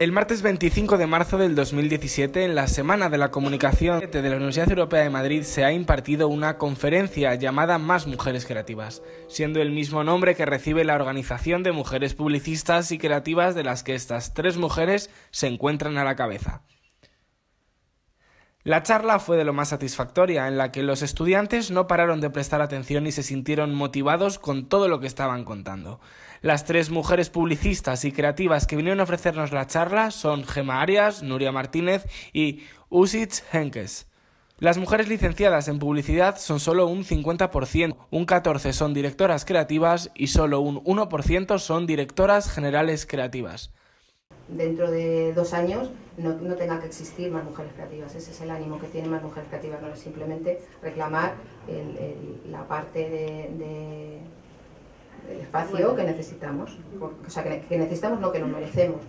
El martes 25 de marzo del 2017, en la Semana de la Comunicación de la Universidad Europea de Madrid, se ha impartido una conferencia llamada Más Mujeres Creativas, siendo el mismo nombre que recibe la Organización de Mujeres Publicistas y Creativas de las que estas tres mujeres se encuentran a la cabeza. La charla fue de lo más satisfactoria, en la que los estudiantes no pararon de prestar atención y se sintieron motivados con todo lo que estaban contando. Las tres mujeres publicistas y creativas que vinieron a ofrecernos la charla son Gema Arias, Nuria Martínez y Usich Henkes. Las mujeres licenciadas en publicidad son solo un 50%, un 14% son directoras creativas y solo un 1% son directoras generales creativas dentro de dos años no, no, tenga que existir más mujeres creativas. Ese es el ánimo que tienen más mujeres creativas, no es simplemente reclamar la parte de, del espacio que necesitamos, o sea, que, necesitamos lo que nos merecemos.